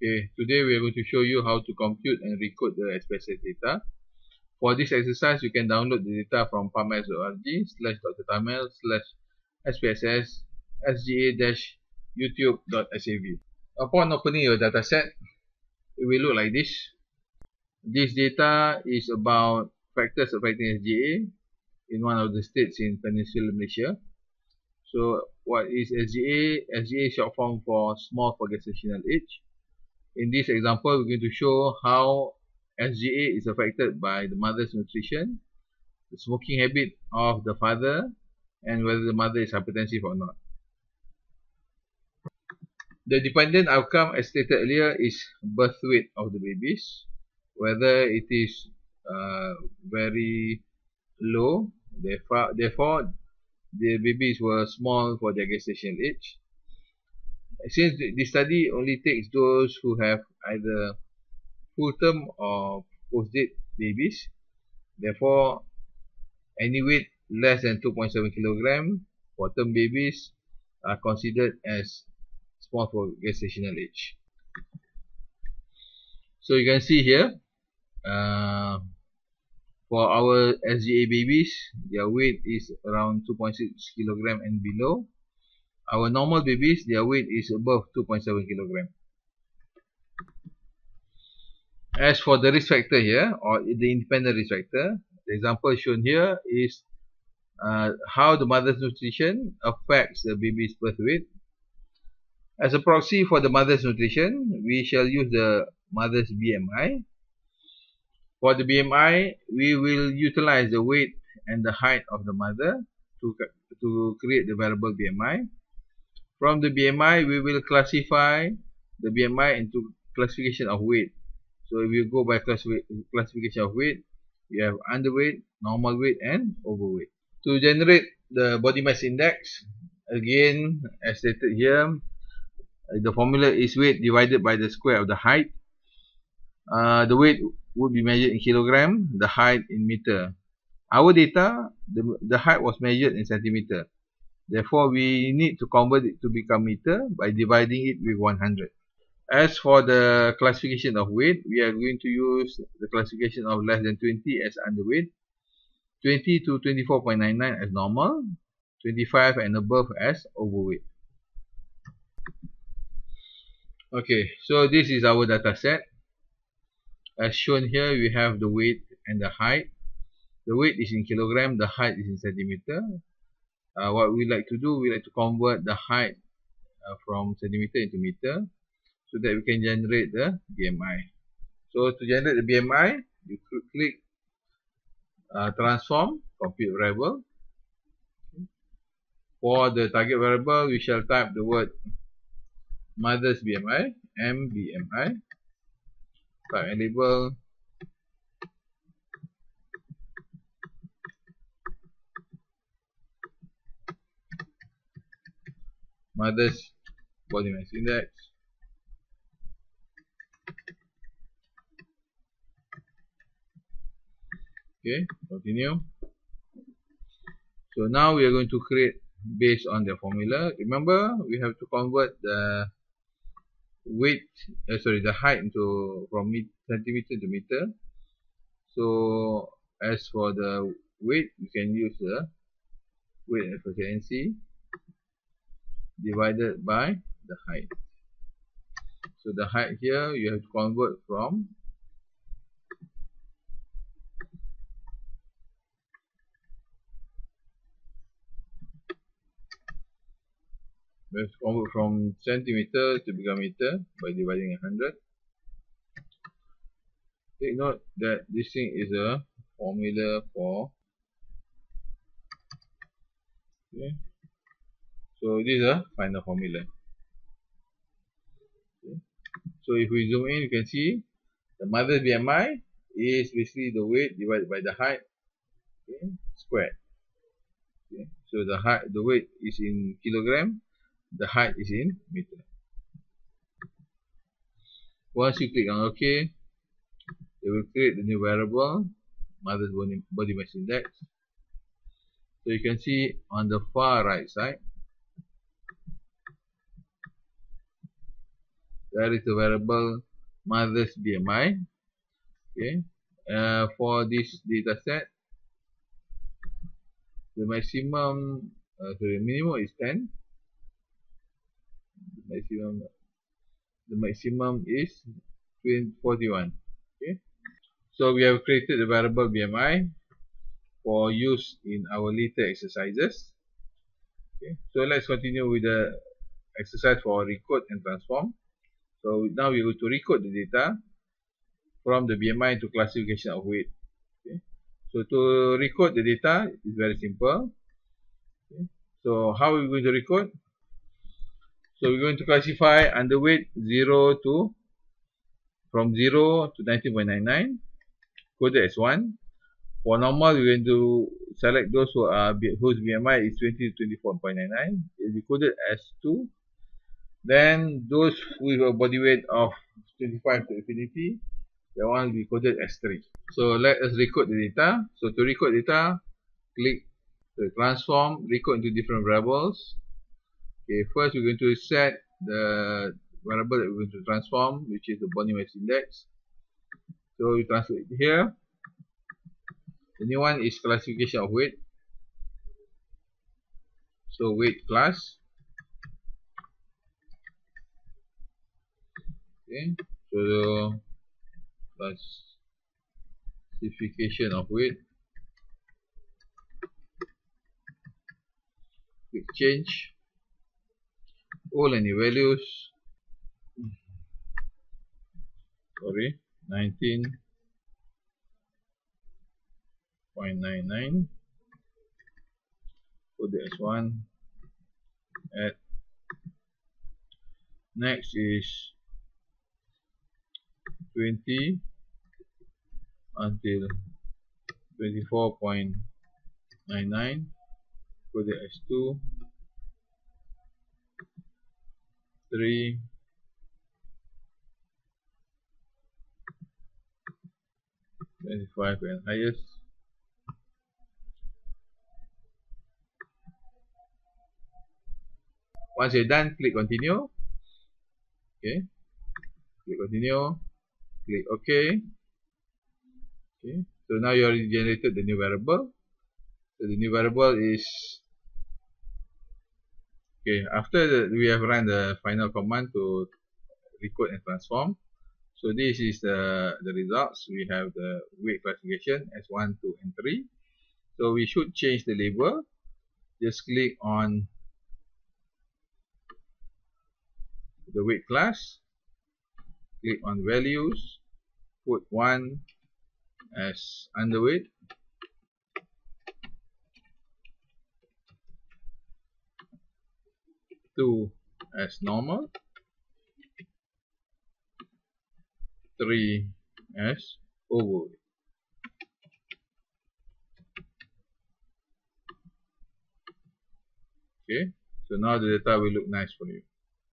Okay, today we are going to show you how to compute and recode the SPSS data. For this exercise, you can download the data from pubmed.org slash Dr. Tamil slash SPSS sga-youtube.sav. Upon opening your dataset, it will look like this. This data is about factors affecting SGA in one of the states in Peninsular Malaysia. So, what is SGA? SGA is short form for small for gestational age. In this example, we're going to show how SGA is affected by the mother's nutrition, the smoking habit of the father, and whether the mother is hypertensive or not. The dependent outcome, as stated earlier, is birth weight of the babies, whether it is uh, very low, therefore, therefore the babies were small for their gestation age, since the study only takes those who have either full term or post date babies, therefore any weight less than 2.7 kg for term babies are considered as small for gestational age. So you can see here, uh, for our SGA babies, their weight is around 2.6 kg and below. Our normal babies, their weight is above 2.7 kg. As for the risk factor here, or the independent risk factor, the example shown here is uh, how the mother's nutrition affects the baby's birth weight. As a proxy for the mother's nutrition, we shall use the mother's BMI. For the BMI, we will utilize the weight and the height of the mother to, to create the variable BMI. From the BMI, we will classify the BMI into classification of weight. So if you go by classification of weight, we have underweight, normal weight and overweight. To generate the body mass index, again as stated here, the formula is weight divided by the square of the height. Uh, the weight would be measured in kilogram, the height in meter. Our data, the, the height was measured in centimeter. Therefore, we need to convert it to become meter by dividing it with 100. As for the classification of weight, we are going to use the classification of less than 20 as underweight, 20 to 24.99 as normal, 25 and above as overweight. Okay, so this is our data set. As shown here, we have the weight and the height. The weight is in kilogram, the height is in centimeter uh, what we like to do, we like to convert the height uh, from centimeter into meter so that we can generate the BMI. So to generate the BMI, you click uh, transform, compute variable. For the target variable, we shall type the word mother's BMI, MBMI, type and label mother's body mass index. Okay continue. So now we are going to create based on the formula. Remember we have to convert the weight uh, sorry the height into from centimeter to meter. So as for the weight you can use the weight efficiency divided by the height. So the height here you have to convert from we have to convert from centimeter to become meter by dividing 100. Take note that this thing is a formula for okay, so this is a final formula. Okay. So if we zoom in, you can see the mother's BMI is basically the weight divided by the height okay, squared. Okay. So the height, the weight is in kilogram, the height is in meter. Once you click on OK, it will create the new variable, mother's body mass index. So you can see on the far right side, there is a variable mother's BMI. Okay, uh, for this data set, the maximum, uh, sorry, minimum is 10. The maximum, the maximum is 41. Okay, so we have created the variable BMI for use in our later exercises. Okay, so let's continue with the exercise for recode and transform. So now we're going to recode the data from the BMI to classification of weight. Okay. So to recode the data is very simple. Okay. So how are we going to recode? So we're going to classify underweight 0 to from 0 to 19.99 coded as 1. For normal, we're going to select those who are whose BMI is 20 to 24.99. It will be coded as 2 then those with a body weight of 25 to infinity, that one will be coded as 3. So let us recode the data. So to recode data, click to transform, recode into different variables. Okay, first we're going to set the variable that we're going to transform, which is the body mass index. So we transfer it here. The new one is classification of weight. So weight class. Okay so the classification of weight. Quick change. All any values? Sorry 19.99 put the S1 at next is 20 until 24.99 for the S2 3 25 and highest. Once you're done click continue. Okay. Click continue click OK. Okay, so now you already generated the new variable. So the new variable is okay. After the, we have run the final command to recode and transform. So this is the the results. We have the weight classification as 1, 2, and 3. So we should change the label. Just click on the weight class. Click on values. Put one as underweight two as normal. Three as overweight okay so now the data will look nice for you